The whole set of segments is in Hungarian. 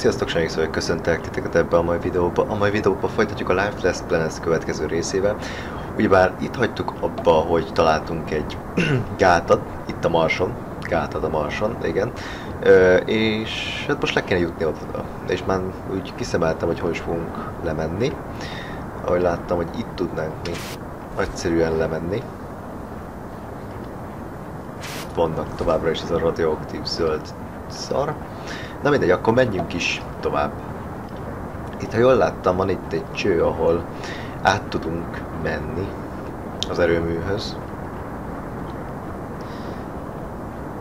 Sziasztok, Sanyi szóval köszöntelek titeket ebbe a mai videóba. A mai videóban folytatjuk a Life Less Planets következő részével. Ugyebár itt hagytuk abba, hogy találtunk egy gátat, itt a Marson, gátat a Marson, igen. Ö, és hát most le kéne jutni oda. És már úgy kiszemeltem, hogy hol is fogunk lemenni. Ahogy láttam, hogy itt tudnánk mi nagyszerűen lemenni. Vannak továbbra is ez a radioaktív zöld szar. Na mindegy, akkor menjünk is tovább. Itt, ha jól láttam, van itt egy cső, ahol át tudunk menni az erőműhöz.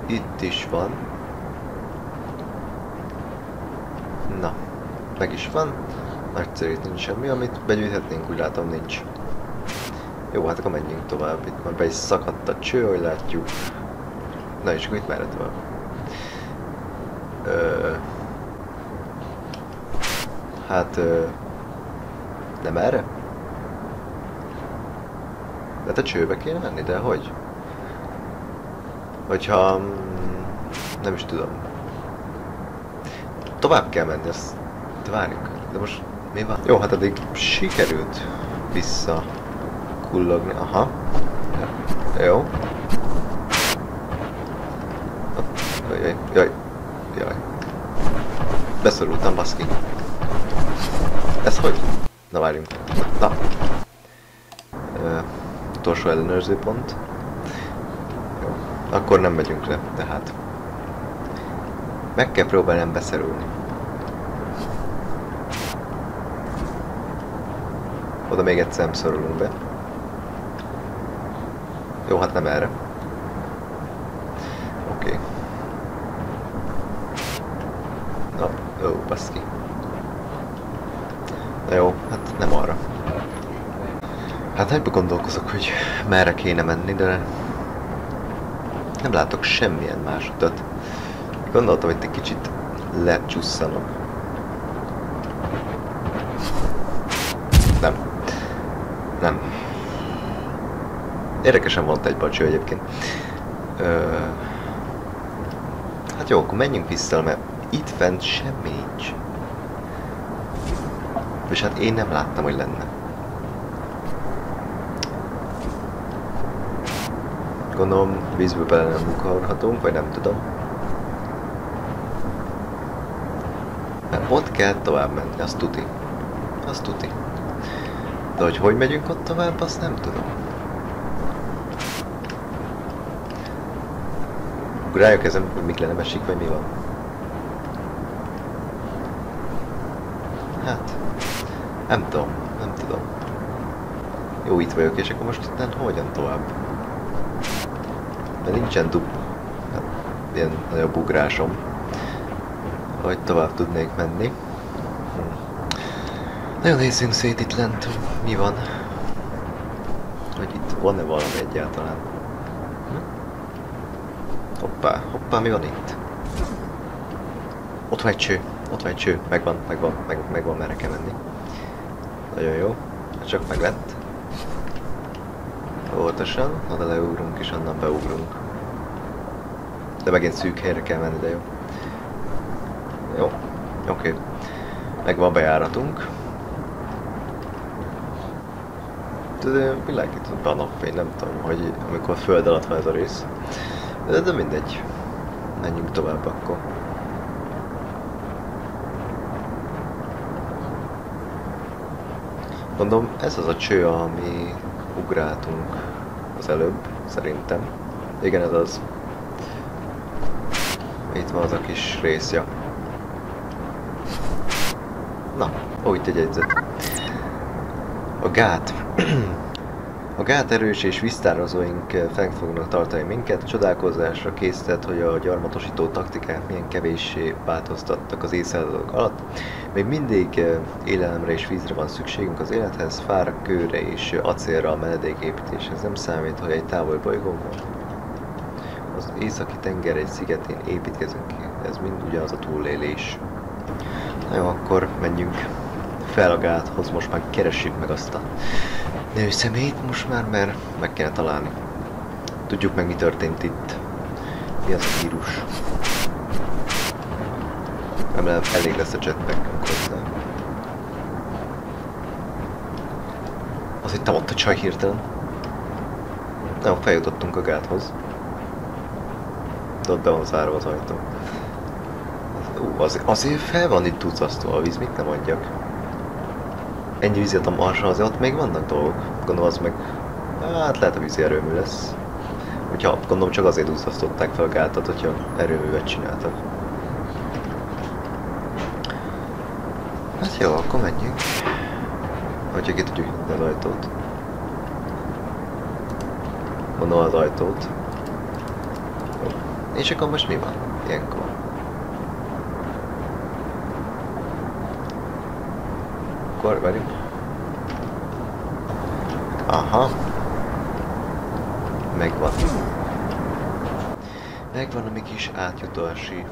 Itt is van. Na, meg is van. Nagyszerű, itt nincs semmi, amit begyűjthetnénk, úgy látom nincs. Jó, hát akkor menjünk tovább. Itt már be is szakadt a cső, ahogy látjuk. Na és akkor itt merre tovább? Ö, hát... Ö, nem erre? De te csőbe kéne menni, de hogy? Hogyha... mm, Nem is tudom. Tovább kell menni, azt... De várjunk. De most mi van? Jó, hát addig sikerült vissza kullogni. Aha. Jó. Jaj, jaj. Beszorultam, baszki. Ez hogy? Na várjunk. Na. Ö, utolsó ellenőrző pont. Jó. Akkor nem megyünk le, tehát. Meg kell próbálni beszerülni. Oda még egyszer nem szorulunk be. Jó, hát nem erre. Oké. Okay. Na, ó, baszki. Na jó, hát nem arra. Hát egybe gondolkozok, hogy merre kéne menni, de nem látok semmilyen más utat. Gondoltam, hogy egy kicsit lecsusszanok. Nem. Nem. Érdekesen volt egy bacső egyébként. Ö... Hát jó, akkor menjünk vissza, mert itt fent semmi nincs. És hát én nem láttam, hogy lenne. Gondolom vízből bele nem bukharhatunk, vagy nem tudom. Mert ott kell tovább menni, azt tuti. Azt tuti. De hogy hogy megyünk ott tovább, azt nem tudom. Ugráljuk ezen, hogy mik le nem esik, vagy mi van? Hát, nem tudom, nem tudom. Jó, itt vagyok, és akkor most innen hogyan tovább? Mert nincsen dub... Hát, ilyen nagyobb ugrásom. Hogy tovább tudnék menni. Hm. Nagyon nézzünk szét itt lent, mi van. Hogy itt van-e valami egyáltalán. Hm? Hoppá, hoppá, mi van itt? Ott van egy cső, ott van egy cső, megvan, megvan, meg, megvan, merre kell menni. Nagyon jó, csak meglett. Óvatosan, oda leugrunk és onnan beugrunk. De megint szűk helyre kell menni, de jó. Jó, oké. Okay. Megvan a bejáratunk. De világított be a napfény, nem tudom, hogy amikor föld alatt van ez a rész. De, de mindegy. Menjünk tovább akkor. Mondom, ez az a cső, ami ugráltunk az előbb, szerintem. Igen, ez az. Itt van az a kis részja. Na, itt egy jegyzet. A gát. A gát erős és víztározóink fenn fognak tartani minket, csodálkozásra készített, hogy a gyarmatosító taktikát milyen kevéssé változtattak az évszázadok alatt. Még mindig élelemre és vízre van szükségünk az élethez, fára, kőre és acélra a menedéképítéshez. Nem számít, hogy egy távoli bolygón van. Az északi tenger egy szigetén építkezünk ki. Ez mind ugyanaz a túlélés. Na jó, akkor menjünk fel a gáthoz, most már keressük meg azt a nő szemét most már, mert meg kéne találni. Tudjuk meg, mi történt itt. Mi az a vírus. Remélem elég lesz a jetpack hozzá. Az hittem ott a csaj hirtelen. Nem, feljutottunk a gáthoz. De ott be van zárva az ajtó. Ú, az, azért fel van itt tucasztva a víz, mit nem adjak. Ennyi vizet a marsra, azért ott még vannak dolgok. Gondolom az meg... Hát lehet a vízi erőmű lesz. Hogyha gondolom csak azért duzzasztották fel a gátat, hogyha erőművet csináltak. Hát jó, akkor menjünk. Hogyha ki tudjuk az ajtót. Mondom az ajtót. És akkor most mi van? Ilyenkor. Akkor várjunk. Aha. Megvan. Megvan a mi kis átjutási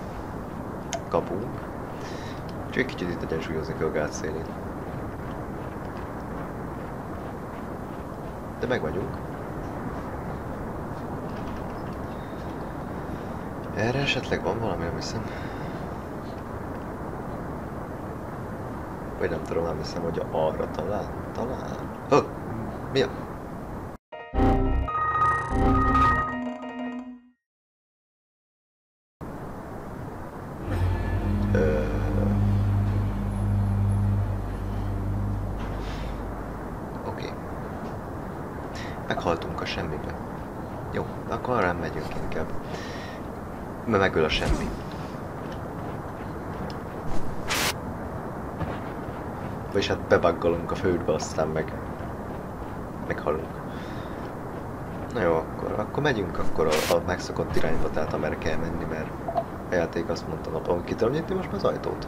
kapunk. Csak egy kicsit itt egyensúlyozni kell a gát De meg vagyunk. Erre esetleg van valami, nem hiszem. Vagy nem tudom, nem hiszem, hogy arra talán. Talán. Ö, mi a? A semmibe. Jó, akkor arra nem megyünk inkább. Mert megöl a semmi. Vagyis hát bebaggolunk a földbe, aztán meg... meghalunk. Na jó, akkor, akkor megyünk akkor a, a megszokott irányba, tehát amerre kell menni, mert a játék azt mondta napon, ki tudom nyitni most már az ajtót.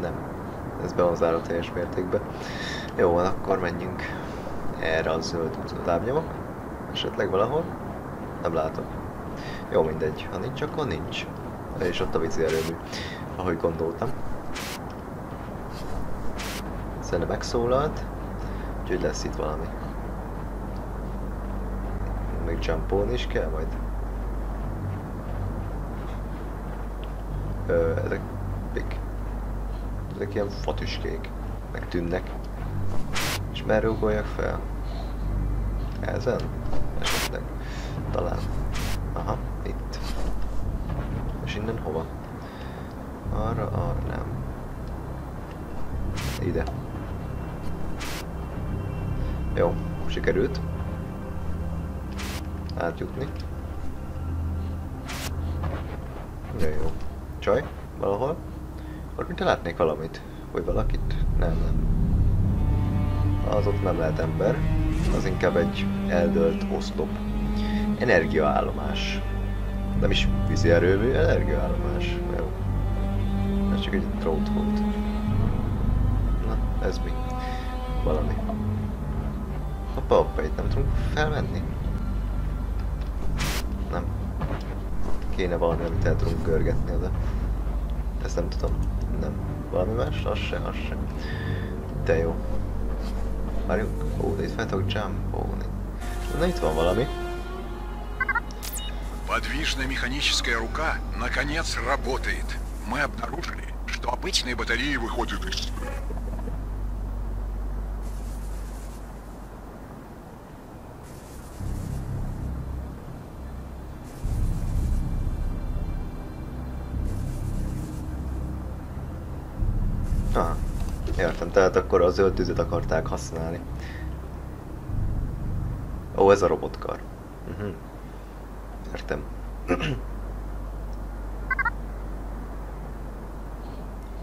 Nem. Zárva teljes mértékben. Jó, van, akkor menjünk erre a zöld lábnyomok. Esetleg valahol? Nem látok. Jó, mindegy. Ha nincs, akkor nincs. És ott a vízi erőmű, ahogy gondoltam. Szerintem megszólalt, úgyhogy lesz itt valami. Még jumpolni is kell majd. Ö, ezek. Ezek ilyen fatüskék. Megtűnnek. És merre ugoljak fel? Ezen? Esetleg. Talán. Aha, itt. És innen hova? Arra, arra nem. Ide. Jó, sikerült. Átjutni. Jó, jó. Csaj? Valahol? Ott mintha látnék valamit. Vagy valakit? Nem, nem. Az ott nem lehet ember. Az inkább egy eldölt oszlop. Energiaállomás. Nem is vízi erőmű, energiaállomás. Jó. Ez csak egy trót volt. Na, ez mi? Valami. Hoppa, hoppa, itt nem tudunk felmenni? Nem. Kéne valami, amit el tudunk görgetni oda. Ezt nem tudom. Más? Az se, az se. De jó. Várjunk. Ó, de itt fel tudok jumpolni. Na itt van valami. Подвижная механическая рука наконец работает. Мы обнаружили, что обычные батареи выходят из строя. Értem, tehát akkor a zöld tüzet akarták használni. Ó, ez a robotkar. Uh-huh. Értem.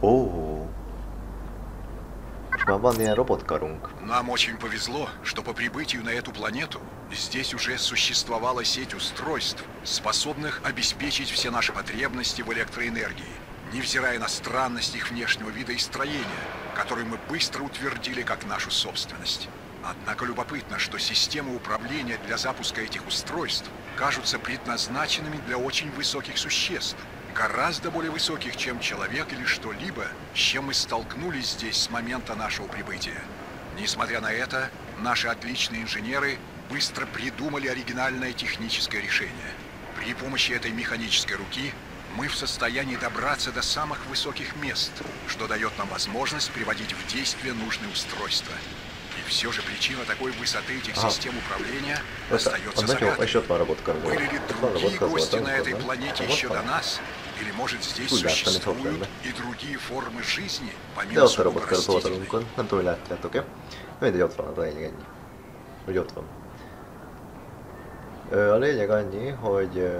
Ó. Most már. Нам очень повезло, что по прибытию на эту планету здесь уже существовала сеть устройств, способных обеспечить все наши потребности в электроэнергии, невзирая на странность их внешнего вида и строения, которые мы быстро утвердили как нашу собственность. Однако любопытно, что системы управления для запуска этих устройств кажутся предназначенными для очень высоких существ, гораздо более высоких, чем человек или что-либо, с чем мы столкнулись здесь с момента нашего прибытия. Несмотря на это, наши отличные инженеры быстро придумали оригинальное техническое решение. При помощи этой механической руки мы в состоянии добраться до самых высоких мест, что дает нам возможность приводить в действие нужные устройства. И все же причина такой высоты этих Ага. систем управления Это, остается загадкой. еще одна роботка. Были ли другие гости на этой планете Hát еще до нас? Или, может, здесь существуют и другие формы жизни, помимо сугубо растительной? oldalunkon. Nem tudom, hogy látjátok-e. A lényeg A annyi, hogy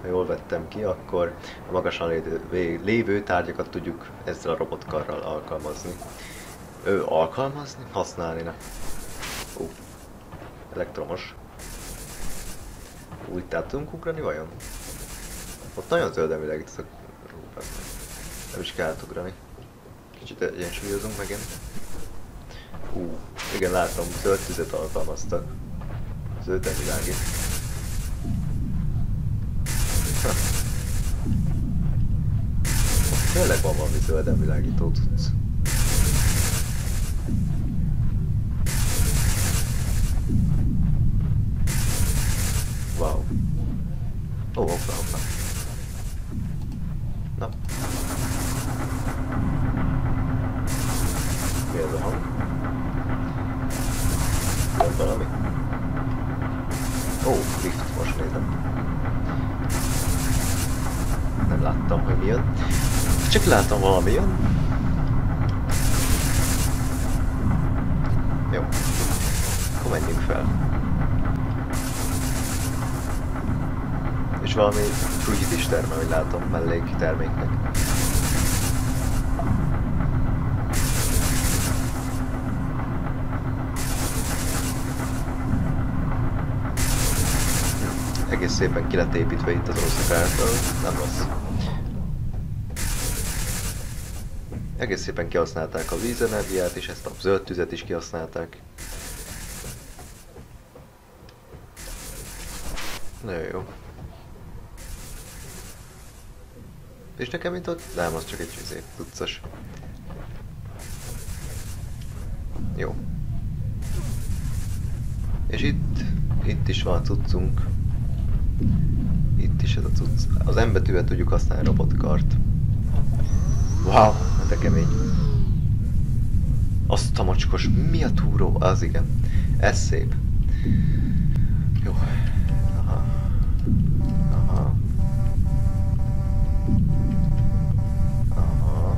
ha jól vettem ki, akkor a magasan lévő, tárgyakat tudjuk ezzel a robotkarral alkalmazni. Ö, alkalmazni? Használni, ne. Ú, elektromos. Úgy tehát tudunk ugrani vajon? Ott nagyon zölden világítasz a... Ú, bazd meg. Nem is kell átugrani. Kicsit egyensúlyozunk megint. Ú, igen, látom, zöld tüzet alkalmaztak. Zölden világít. Tényleg van valami zölden világító cucc. Wow. Oh, hoppá, hoppá. Na. Mi ez a hang? Jön valami. Ó, oh, lift, most nézem. Nem láttam, hogy mi jön. Csak láttam valami jön. Jó. Akkor menjünk fel. És valami fluid is termel, hogy látom, mellék terméknek. Egész szépen ki lett építve itt az által, nem rossz. Egész szépen kihasználták a vízenergiát, és ezt a zöld tüzet is kihasználták. Nagyon jó. És nekem itt ott? Nem, az csak egy izé, tucas. Jó. És itt, itt is van a cuccunk. Itt is ez a cucc. Az M betűvel tudjuk használni robotkart. Wow, de kemény. Azt a mocskos, mi a túró? Az igen. Ez szép. Jó. Aha. Aha. Aha.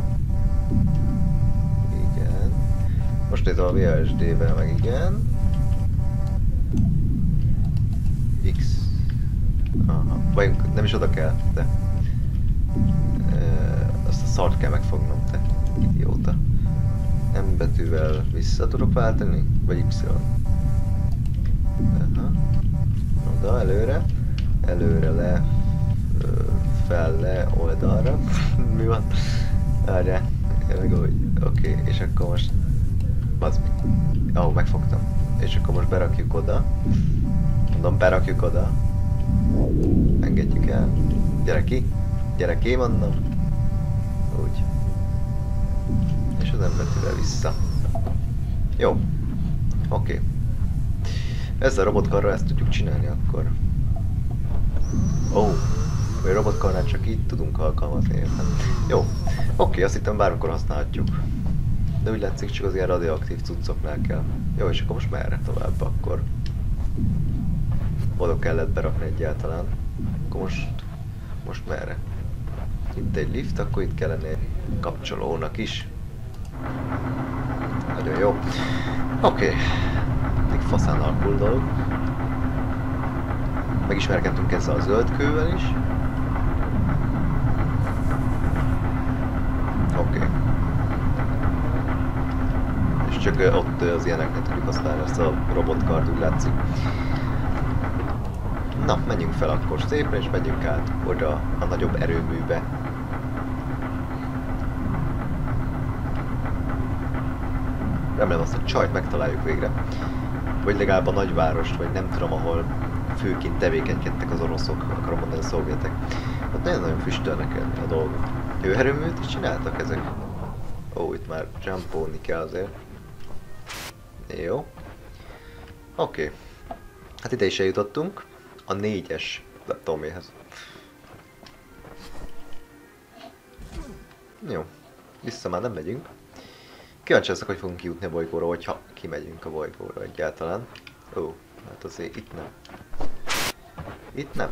Igen. Most nézem a VSD-vel meg igen. X. Aha. Vagy nem is oda kell, de... Szart kell megfognom, te idióta. M betűvel vissza tudok váltani? Vagy Y? Aha. Oda, előre. Előre, le. Fel, le, oldalra. Mi van? Várjál. Oké, és akkor most... Az mi? Ó, megfogtam. És akkor most berakjuk oda. Mondom, berakjuk oda. Engedjük el. Gyere ki. Gyere ki, mondom. Úgy. És az embertűvel vissza. Jó. Oké. Okay. Ezzel a robotkarral ezt tudjuk csinálni akkor. Ó. Oh. Vagy a robotkarnál csak így tudunk alkalmazni, értem. Jó. Oké, okay, azt hittem bármikor használhatjuk. De úgy látszik, csak az ilyen radioaktív cuccoknál kell. Jó, és akkor most merre tovább akkor? Oda kellett berakni egyáltalán. Akkor most, most merre? Itt egy lift, akkor itt kellene kapcsolónak is. Nagyon jó. Oké. Okay. Még faszán alakul dolog. Megismerkedtünk ezzel a zöld kővel is. Oké. Okay. És csak ott az ilyeneknek tudjuk használni ezt a robotkart, úgy látszik. Na, menjünk fel akkor szépen, és menjünk át oda a nagyobb erőműbe. remélem azt a csajt megtaláljuk végre. Vagy legalább a nagyvárost, vagy nem tudom, ahol főként tevékenykedtek az oroszok, akarom mondani a szovjetek. Ott nagyon-nagyon füstölnek el a dolgok. Hőerőműt is csináltak ezek. Ó, itt már jumpolni kell azért. Jó. Oké. Okay. Hát ide is eljutottunk. A négyes laptoméhez. Jó. Vissza már nem megyünk. Kíváncsi leszek, hogy fogunk kijutni a bolygóra, hogyha kimegyünk a bolygóra egyáltalán. Ó, hát azért itt nem. Itt nem.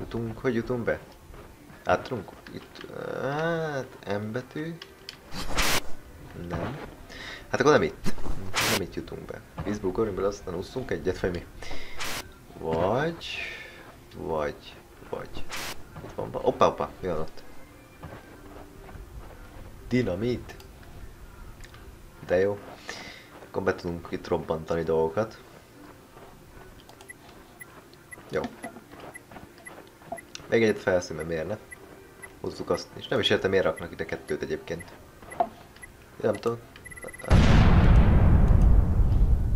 Jutunk, hogy jutunk be? Át tudunk? Itt, hát, M betű. Nem. Hát akkor nem itt. Nem itt jutunk be. Bele, aztán úszunk egyet, vagy mi? Vagy... Vagy... Vagy... Itt van... Opa, opa, mi van ott? Dinamit. De jó. Akkor be tudunk itt robbantani dolgokat. Jó. Még egyet felszín, mert miért ne? Hozzuk azt is. Nem is értem, miért raknak ide kettőt egyébként. Nem tudom.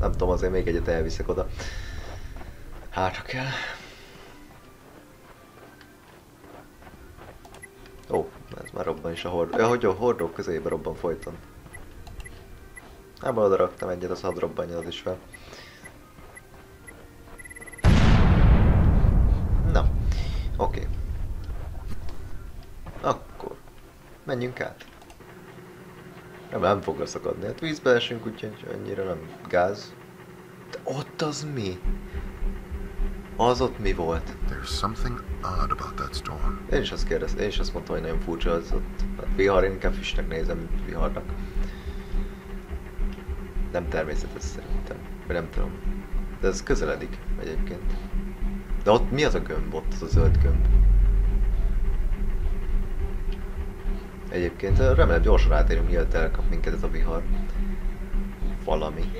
Nem tudom, azért még egyet elviszek oda. Hátra kell. Ó, ez már robban is a hordó. Ja, hogy a hordók közébe robban folyton. Hát oda raktam egyet, az hadd robbanjon az is fel. Na, oké. Okay. Akkor, menjünk át. Nem, nem fog leszakadni. Hát vízbe esünk, úgyhogy annyira nem gáz. De ott az mi? Az ott mi volt? There's something odd about that storm. Én is azt kérdeztem, én is azt mondtam, hogy nagyon furcsa az ott. Hát vihar, én inkább füstnek nézem, mint viharnak. Nem természetes szerintem. Vagy nem tudom. De ez közeledik egyébként. De ott mi az a gömb ott, az a zöld gömb? Egyébként remélem gyorsan rátérünk, mielőtt elkap minket ez a vihar. Valami.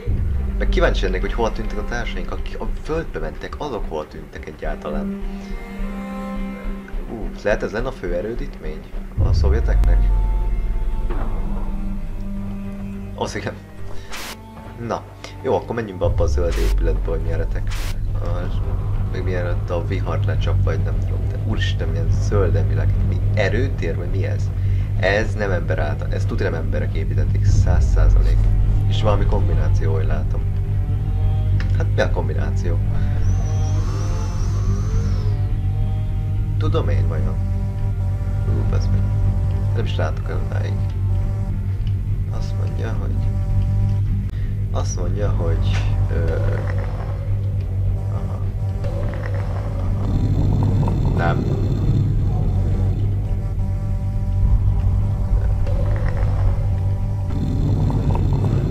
Meg kíváncsi lennék, hogy hol tűntek a társaink, akik a földbe mentek, azok hol tűntek egyáltalán. Ú, lehet ez lenne a fő erődítmény a szovjeteknek? Az igen. Na, jó, akkor menjünk be abba a zöld épületbe, hogy nyeretek. Még mielőtt a vihart lecsap, vagy nem tudom, de úristen, milyen zölden világ. Mi erőtér, vagy mi ez? Ez nem ember által, ez tudja nem emberek építették, száz százalék. És valami kombináció, hogy látom. Hát mi a kombináció? Tudom én vajon? Ú, ez meg. Nem is látok el odáig. Azt mondja, hogy... Azt mondja, hogy... Ö... Aha. Nem.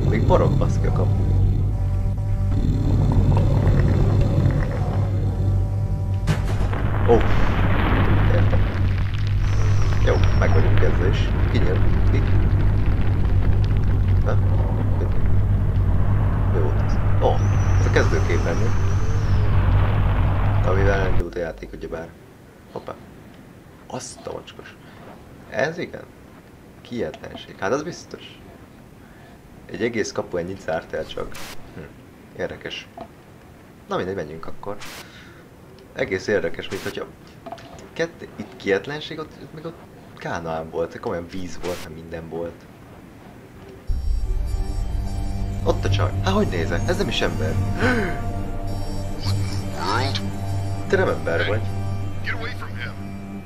Még borog baszki a kapu. Kijetlenség. Hát az biztos. Egy egész kapu ennyit zárt el csak. Hm. Érdekes. Na mindegy, menjünk akkor. Egész érdekes, mint hogyha... Kett, itt kietlenség, ott, ott meg ott Kánaán volt, komolyan víz volt, nem minden volt. Ott a csaj. Hát hogy nézek? Ez nem is ember. Te nem ember vagy.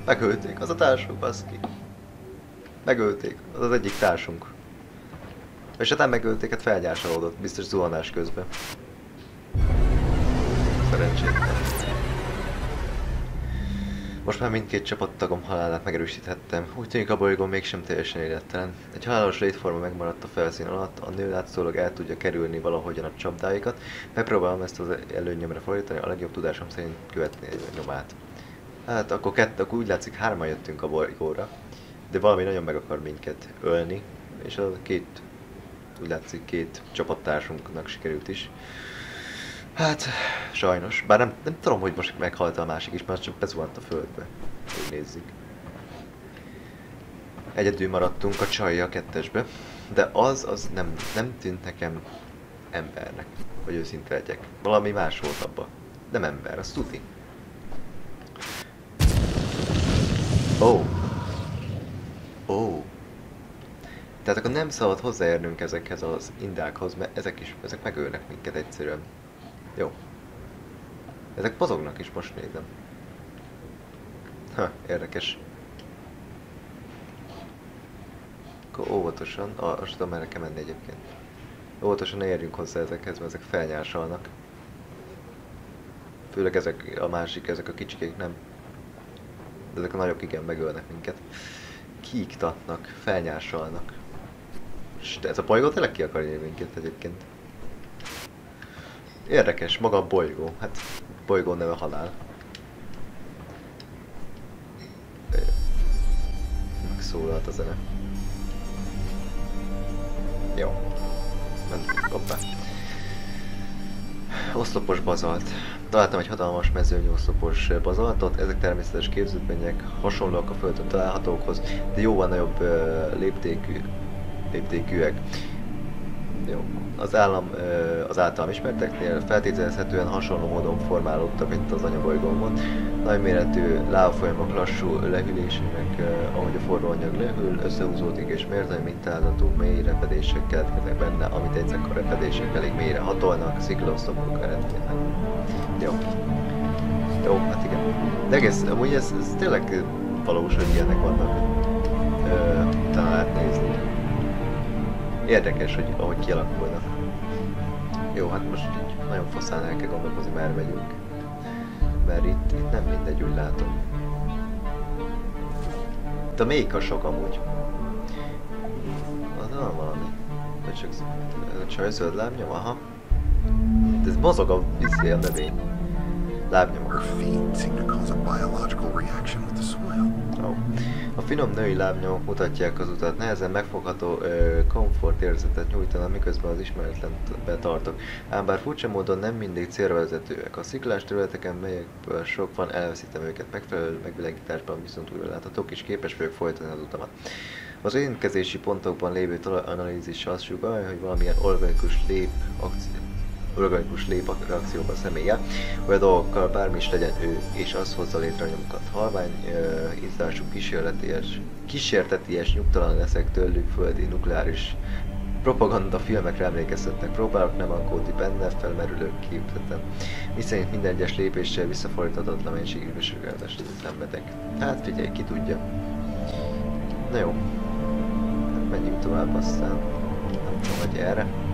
Megölték, az a társunk, baszki. Megölték, az az egyik társunk. És hát nem megölték, hát felgyásolódott, biztos zuhanás közben. Szerencsétlen. Most már mindkét csapattagom halálát megerősíthettem. Úgy tűnik a bolygó mégsem teljesen élettelen. Egy halálos létforma megmaradt a felszín alatt, a nő látszólag el tudja kerülni valahogyan a csapdáikat. Megpróbálom ezt az előnyömre fordítani, a legjobb tudásom szerint követni egy nyomát. Hát akkor kettő, akkor úgy látszik hárman jöttünk a bolygóra. De valami nagyon meg akar minket ölni, és a két, úgy látszik két csapattársunknak sikerült is. Hát, sajnos. Bár nem, nem tudom, hogy most meghalt a másik is, mert csak bezuhant a földbe. Úgy nézzük. Egyedül maradtunk a csajja a kettesbe, de az, az nem, nem tűnt nekem embernek, hogy őszinte legyek. Valami más volt abba. Nem ember, az tuti. Oh. Ó. Oh. Tehát akkor nem szabad hozzáérnünk ezekhez az indákhoz, mert ezek is, ezek megölnek minket egyszerűen. Jó. Ezek mozognak is, most nézem. Ha, érdekes. akkor óvatosan, ah, azt tudom merre kell menni egyébként. Óvatosan érjünk hozzá ezekhez, mert ezek felnyársalnak. Főleg ezek a másik, ezek a kicsikék nem. De ezek a nagyok igen megölnek minket. Kiiktatnak, felnyársalnak. És ez a bolygó tényleg ki akar élni minket egyébként. Érdekes, maga a bolygó. Hát bolygó neve halál. Megszólalt a zene. Jó. Mentünk, hoppá. Oszlopos bazalt. Találtam egy hatalmas mezőnyi oszlopos bazaltot, ezek természetes képződmények, hasonlóak a földön találhatókhoz, de jóval nagyobb léptékű, léptékűek. Jó. Az állam az általam ismerteknél feltételezhetően hasonló módon formálódtak, mint az anyabolygómon. Nagy méretű lávfolyamok lassú lehűlésének, ahogy a forró anyag lehűl, összehúzódik és mértani mintázatú mély repedések keletkeznek benne, amit ezek a repedések elég mélyre hatolnak, sziklaoszlopok eredménynek. Jó. Jó, hát igen. De egész, amúgy ez, ez tényleg valós, hogy ilyenek vannak. Utána lehet nézni. Érdekes, hogy ahogy kialakulnak. Jó, hát most így nagyon faszán el kell gondolkozni, már megyünk. Mert itt, itt nem mindegy, úgy látom. Még a sok amúgy. Van valami. Vagy csak, csak zöld lábnyom, aha. Ez mozog a vízé a növény. Her Lábnyomok. feet seem to cause a biological reaction with the soil. Ó. A finom női lábnyomok mutatják az utat, nehezen megfogható ö, komfortérzetet nyújtanak, miközben az ismeretlenbe tartok. Ám bár furcsa módon nem mindig célra vezetőek. A sziklás területeken, melyekből sok van, elveszítem őket. Megfelelő megvilágításban viszont újra láthatók, és képes vagyok folytatni az utamat. Az érintkezési pontokban lévő talajanalízis azt sugalja, hogy valamilyen organikus lép akció, organikus lépreakcióba személye, olyan dolgokkal bármi is legyen ő, és az hozza létre a nyomokat. Halvány, uh, ízlású kísérleties, kísérteties, nyugtalan leszek tőlük földi nukleáris propaganda filmekre emlékeztetnek, próbálok nem aggódni benne, felmerülő képzetem. Miszerint minden egyes lépéssel visszafordíthatatlan mennyiségű besugárzást szenvedek. Hát figyelj, ki tudja. Na jó. Hát menjünk tovább aztán. Nem tudom, hogy erre.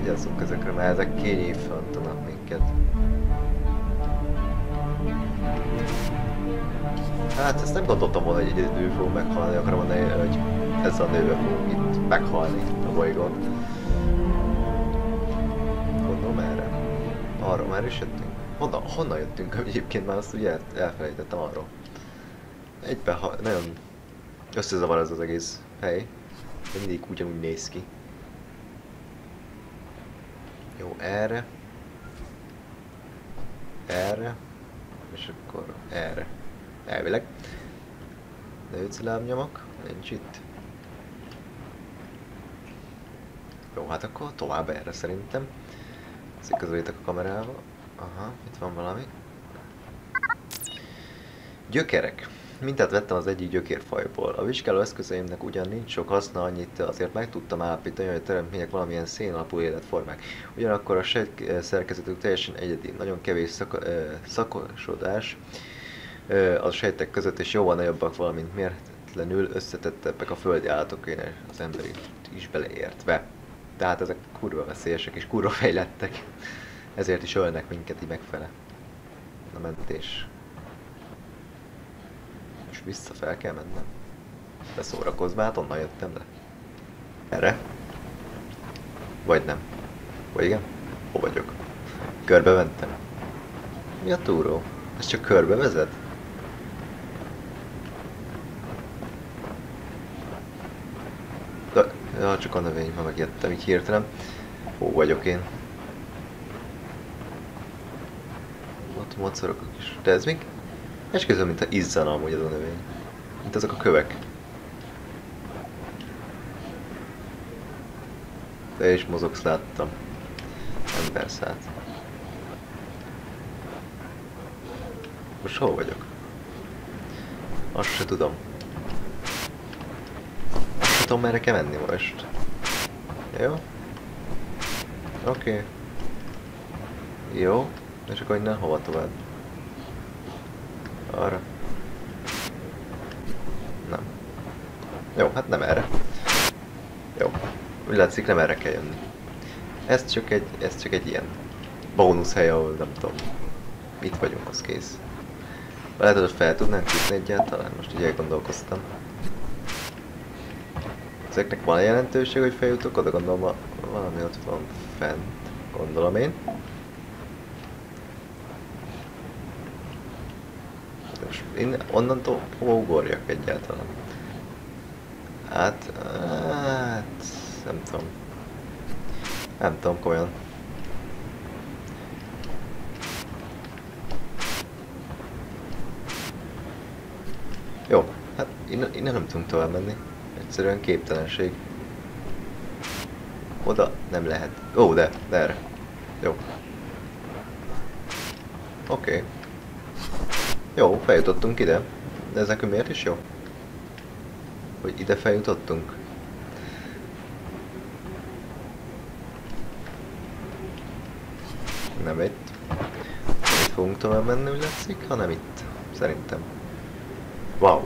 Vigyázzunk ezekre, mert ezek kényéföntanak minket. Hát ezt nem gondoltam volna, hogy egyedül fogunk meghalni, akarom mondani, hogy ezzel a nővel fogunk itt meghalni a bolygón. Gondolom erre. Arra már is jöttünk. Honnan, honnan jöttünk egyébként már azt ugye el- elfelejtettem arról. Egyben ha, nagyon összezavar ez az egész hely. Mindig ugyanúgy néz ki. Jó, erre. Erre. És akkor erre. Elvileg. Nőci lábnyomok. Nincs itt. Jó, hát akkor tovább erre szerintem. Szigazolítok a kamerával. Aha, itt van valami. Gyökerek. Mintát vettem az egyik gyökérfajból. A vizsgáló eszközeimnek ugyan nincs sok haszna, annyit azért meg tudtam állapítani, hogy a teremtmények valamilyen szén alapú életformák. Ugyanakkor a sejt eh, teljesen egyedi, nagyon kevés szaka, ö, szakosodás ö, a sejtek között, és jóval nagyobbak, valamint mérhetetlenül összetettebbek a földi állatokénél, az emberi is beleértve. Tehát ezek kurva veszélyesek és kurva fejlettek. Ezért is ölnek minket így megfele. A mentés. Most vissza fel kell mennem. De szórakozva, hát onnan jöttem le. Erre? Vagy nem? Vagy igen? Hol vagyok? Körbe mentem. Mi a túró? Ez csak körbe vezet? De, ja, csak a növény, ma megjöttem így hirtelen. Hol vagyok én? Ott mocorogok is. De ez még esküszöm, mint a izzana amúgy ez a növény. Mint azok a kövek. Te is mozogsz, láttam. Emberszát. Most hol vagyok? Azt se tudom. Azt se tudom, merre kell menni most. Jó? Oké. Okay. Jó. És akkor innen hova tovább? Arra. Nem. Jó, hát nem erre. Jó. Úgy látszik nem erre kell jönni. Ez csak egy, ez csak egy ilyen bónusz hely, ahol nem tudom. Itt vagyunk, az kész. Lehet, hogy fel tudnánk jutni egyáltalán, most így elgondolkoztam. Ezeknek van jelentőség, hogy feljutok oda, gondolom valami ott van fent, gondolom én. Most innen, onnantól ugorjak egyáltalán? Hát, hát, nem tudom. Nem tudom, komolyan. Jó, hát innen, innen nem tudunk tovább menni. Egyszerűen képtelenség. Oda nem lehet. Ó, de, de erre. Jó. Oké. Okay. Jó, feljutottunk ide. De ez nekünk miért is jó? Hogy ide feljutottunk? Nem itt. Itt fogunk tovább menni, úgy látszik, hanem itt. Szerintem. Wow.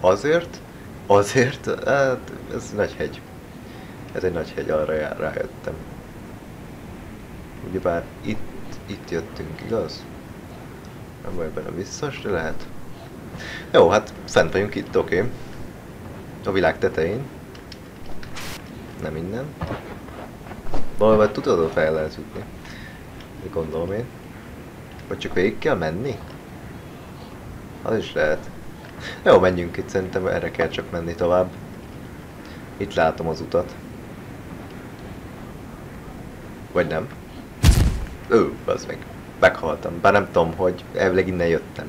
Azért? Azért? Hát, ez nagy hegy. Ez egy nagy hegy, arra rájöttem. Ugyebár itt, itt jöttünk, igaz? Nem vagy benne visszas, de lehet. Jó, hát fent vagyunk itt, oké. Okay. A világ tetején. Nem innen. Valahogy tudod, fel lehet jutni. Gondolom én. Vagy csak végig kell menni? Az is lehet. Jó, menjünk itt, szerintem erre kell csak menni tovább. Itt látom az utat. Vagy nem? Ő, az meg. Meghaltam. Bár nem tudom, hogy elvileg innen jöttem.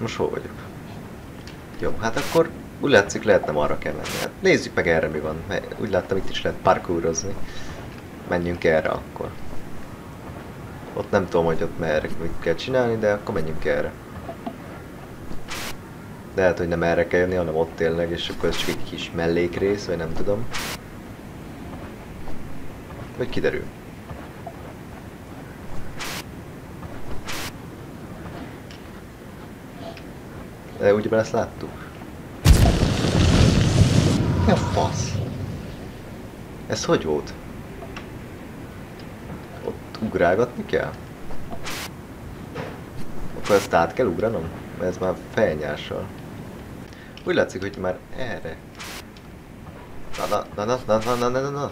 Most hol vagyok? Jó, hát akkor úgy látszik lehet nem arra kell menni. Hát nézzük meg erre mi van. Úgy láttam itt is lehet parkourozni. Menjünk erre akkor. Ott nem tudom, hogy ott merre mit kell csinálni, de akkor menjünk erre. Lehet, hogy nem erre kell jönni, hanem ott tényleg, és akkor ez csak egy kis mellékrész, vagy nem tudom. Vagy kiderül. De ugyebár ezt láttuk. Mi a fasz? Ez hogy volt? Ott ugrálgatni kell? Akkor ezt át kell ugranom? Mert ez már felnyással. Úgy látszik, hogy már erre. Na na na na na na na na na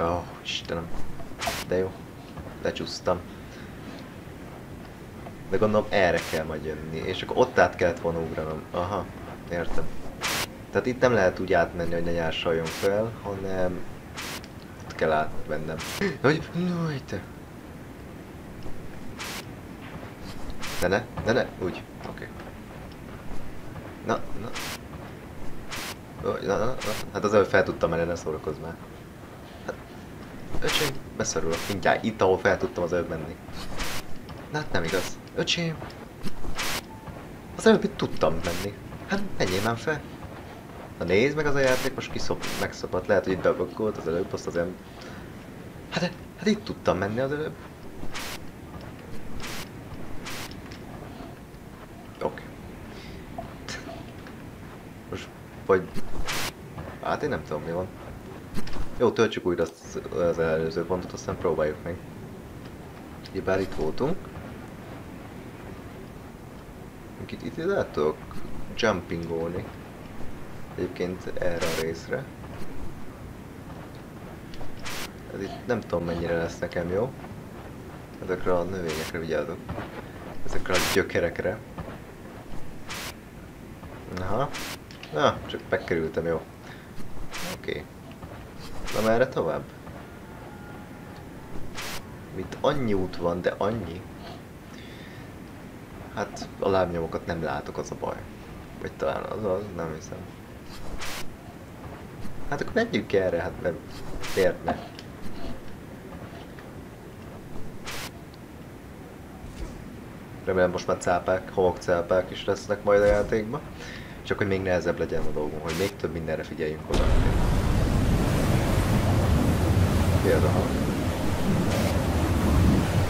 Ó, oh, Istenem. De jó. Lecsúsztam. De gondolom erre kell majd jönni, és akkor ott át kellett volna ugranom. Aha, értem. Tehát itt nem lehet úgy átmenni, hogy ne nyársaljon fel, hanem ott kell átmennem. Hogy, no, te. Ne, ne, ne, ne, úgy, oké. Okay. Na, na. Na, na, na. Hát az előbb fel tudtam menni, ne szórakozz már. Öcsém, beszorulok. Mindjárt itt, ahol fel tudtam az előbb menni. Na, hát nem igaz. Öcsém. Az előbb itt tudtam menni. Hát menjél már fel. Na nézd meg az a játék, most kiszop, megszopott. Lehet, hogy itt az előbb, azt azért... Hát, hát itt tudtam menni az előbb. Oké. Okay. Most, vagy... Hát én nem tudom mi van. Jó, töltsük újra az, előző pontot, aztán próbáljuk meg. Ugye bár itt voltunk. Itt, itt lehet tudok jumpingolni. Egyébként erre a részre. Ez itt nem tudom mennyire lesz nekem jó. Ezekre a növényekre vigyázok. Ezekre a gyökerekre. Aha. Na, csak megkerültem, jó. Oké. Okay. Na merre tovább? Mint annyi út van, de annyi. Hát a lábnyomokat nem látok, az a baj. Vagy talán az az, nem hiszem. Hát akkor menjünk erre, hát mert miért ne? Remélem most már cápák, homokcápák is lesznek majd a játékban. Csak hogy még nehezebb legyen a dolgunk, hogy még több mindenre figyeljünk oda. Az a hang?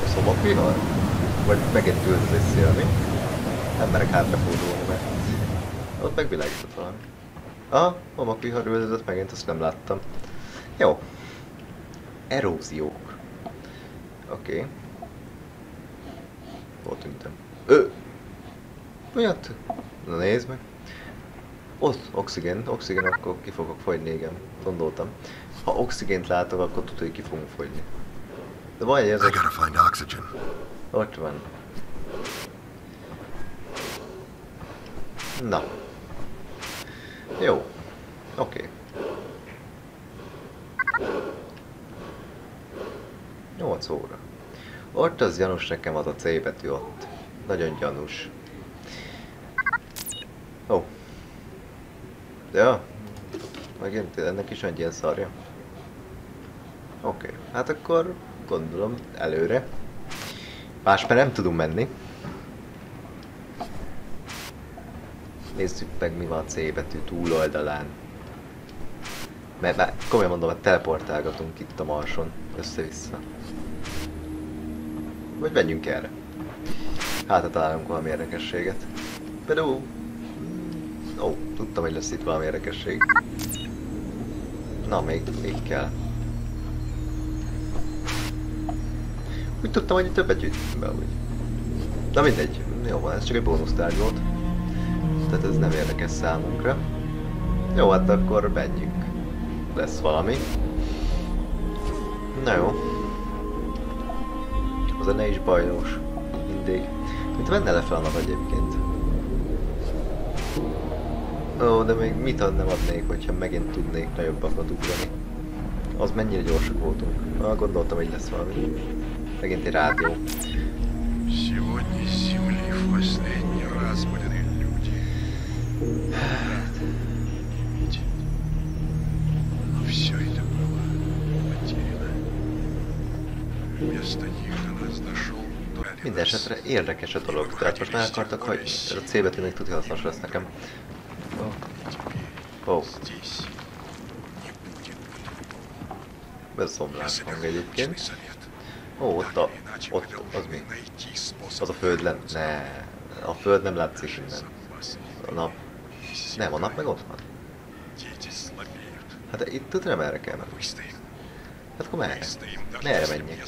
A szomokvihar? Vagy megint ült az egy szél, mi? Nem merek hátrafordulni, mert... Ott megvilágított valami. Ah, homokvihar üldözött megint, azt nem láttam. Jó. Eróziók. Oké. Okay. Hol tűntem? Ö! Miatt? Na nézd meg. Ott oxigén, oxigén, akkor ki fogok fogyni, igen. Gondoltam. Ha oxigént látok, akkor tudod, hogy ki fogunk fogyni. De vagy I ezek... gotta find oxygen. Ott van. Na. Jó. Oké. Okay. 8 óra. Ott az gyanús nekem az a C betű ott. Nagyon gyanús. Ó. Oh. Ja. Megint ennek is egy ilyen szarja. Oké. Okay. Hát akkor gondolom előre. Más mert nem tudunk menni. Nézzük meg mi van a C betű túloldalán. Mert már komolyan mondom, hogy teleportálgatunk itt a marson. Össze-vissza. Vagy menjünk erre. Hát, ha találunk valami érdekességet. Például... Ó, oh, tudtam, hogy lesz itt valami érdekesség. Na, még, még kell. Úgy tudtam, hogy többet gyűjtünk be, úgy. Na mindegy, jó van, ez csak egy bónusztárgy volt. Tehát ez nem érdekes számunkra. Jó, hát akkor menjünk. Lesz valami. Na jó. Az a ne is bajós. Mindig. Mint venne le fel a nap egyébként. Ó, de még mit ad adnék, hogyha megint tudnék nagyobbakat ugrani. Az mennyire gyorsak voltunk. Ah, gondoltam, hogy lesz valami. Megint egy rádió. Сегодня с Земли в последний раз были люди. Но все это было потеряно. Вместо них до нас дошел Minden esetre érdekes a dolog, tehát most már akartak hagyni. Ez a C betű még tudja hasznos lesz nekem. Ó, oh. Здесь не будет ez Я szomlás hang соберу научный egyébként. Ó, ott a... Ott, az mi? Az a föld nem, Ne. A föld nem látszik innen. A nap... Nem, a nap meg ott van. Hát itt tudod, nem erre kell menni. Hát akkor merre? Ne erre menjek.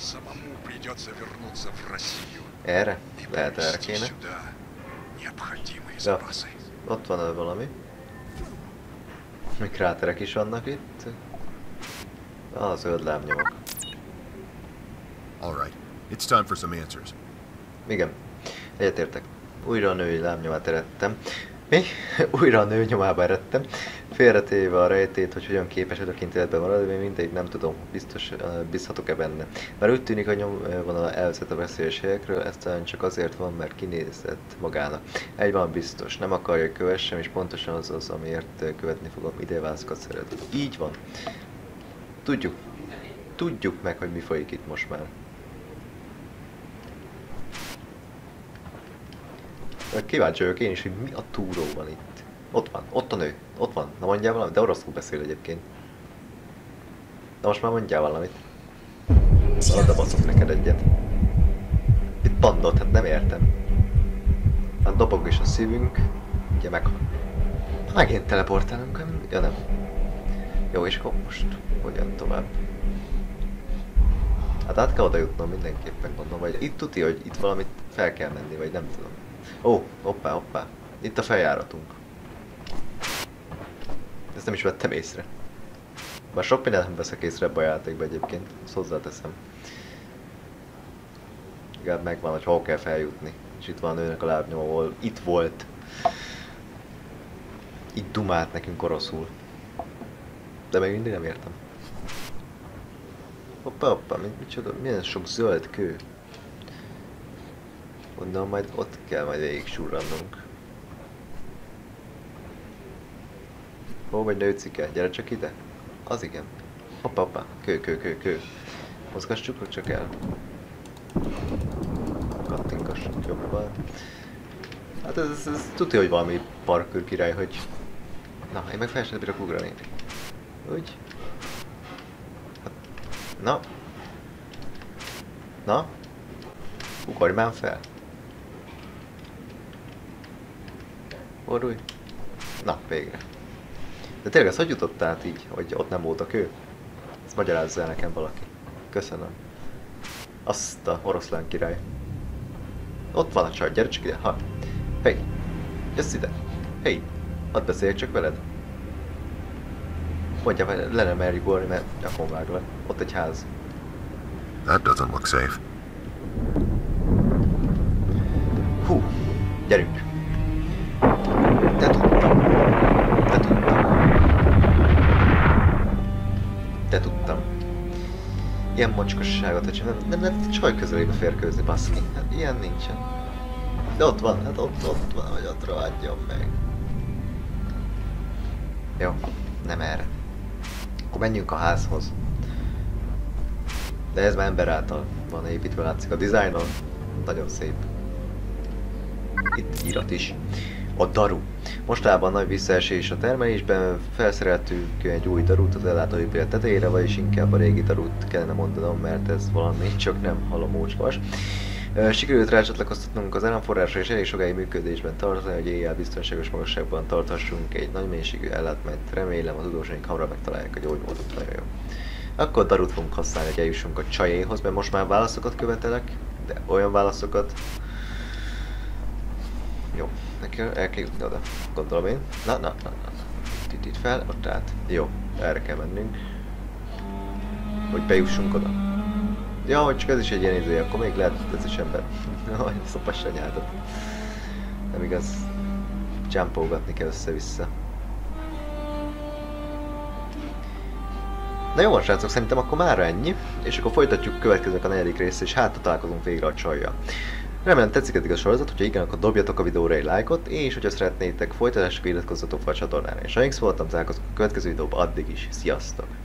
Erre? Lehet erre kéne. Ja, ott van valami. Még kráterek is vannak itt. Az ödlámnyomok zöld lábnyomok. All right, it's time for some answers. Igen, egyetértek. Újra a női lábnyomát eredtem. Mi? Újra a nő nyomába eredtem. Félretéve a rejtét, hogy hogyan képes a életben maradni, még mindig nem tudom, biztos uh, bízhatok-e benne. Már úgy tűnik, a nyomvonal elvezet a veszélyes helyekről, ez talán csak azért van, mert kinézett magának. Egy van biztos, nem akarja, hogy kövessem, és pontosan az az, amiért követni fogom, idevászkat szeret. Így van. Tudjuk. Tudjuk meg, hogy mi folyik itt most már. Kíváncsi vagyok én is, hogy mi a túró van itt. Ott van, ott a nő, ott van. Na mondjál valamit, de oroszul beszél egyébként. Na most már mondjál valamit. Oda baszok neked egyet. Mit bandot? Hát nem értem. Hát dobog is a szívünk. Ugye meg... Megint teleportálunk, nem? Ja nem. Jó, és akkor most hogyan tovább? Hát át kell oda jutnom mindenképpen gondolom, vagy itt tuti, hogy itt valamit fel kell menni, vagy nem tudom. Ó, hoppá, hoppá. Itt a feljáratunk. Ezt nem is vettem észre. Bár sok mindent nem veszek észre ebbe a játékba egyébként, azt hozzáteszem. Legalább megvan, hogy hol kell feljutni. És itt van a a lábnyoma, ahol itt volt. Itt dumált nekünk oroszul. De még mindig nem értem. Hoppá, hoppá, mi, micsoda, milyen sok zöld kő. Gondolom majd ott kell majd végig surrannunk. Hol vagy nőcike? Gyere csak ide. Az igen. Hoppá, hoppá. Kő, kő, kő, kő. Mozgassuk csak el. Kattingassuk jobban. Hát ez, ez, ez tudja, hogy valami parkour király, hogy... Na, én meg fel sem bírok ugrani. Úgy. Hát, na. Na. Ugorj már fel. Fordulj. Na, végre. De tényleg ez hogy jutott át így, hogy ott nem voltak ő? Ezt magyarázza el nekem valaki. Köszönöm. Azt a oroszlán király. Ott van a csaj, gyere csak ide, ha. Hey, jössz ide. Hey, hadd beszéljek csak veled. Mondja, hogy le nem merjük volni, mert nyakon vág le. Ott egy ház. That doesn't look safe. Hú, gyerünk. Ilyen mocskosságot, hogy nem, nem lehet csaj közelébe férkőzni, baszki. Hát ilyen nincsen. De ott van, hát ott, ott van, hogy ott rohadjon meg. Jó, nem erre. Akkor menjünk a házhoz. De ez már ember által van építve, látszik a dizájnon. Nagyon szép. Itt írat is. A daru. Mostában nagy visszaesés a termelésben, felszereltünk egy új darut az ellátóépület tetejére, vagyis inkább a régi darut kellene mondanom, mert ez valami csak nem halomócsvas. Ö, Sikerült rácsatlakoztatnunk az áramforrásra és elég sokáig működésben tartani, hogy éjjel biztonságos magasságban tarthassunk egy nagy mennyiségű ellátmányt. Remélem a tudósaink hamarabb megtalálják a gyógymódot, nagyon jó. Akkor darut fogunk használni, hogy eljussunk a csajéhoz, mert most már válaszokat követelek, de olyan válaszokat, jó, neki el kell jutni oda, gondolom én. Na, na, na, na. Itt, itt fel, ott át. Jó, erre kell mennünk. Hogy bejussunk oda. Ja, hogy csak ez is egy ilyen izé, akkor még lehet ez is ember. Jaj, szopassa nyáltat. Nem igaz. Jumpolgatni kell össze-vissza. Na jó van srácok, szerintem akkor már ennyi, és akkor folytatjuk következők a negyedik részt, és hát találkozunk végre a csajjal. Remélem tetszik eddig a sorozat, hogyha igen, akkor dobjatok a videóra egy lájkot, és hogyha szeretnétek folytatásra iratkozzatok fel a csatornára. És ha én voltam, találkozunk a következő videóban, addig is. Sziasztok!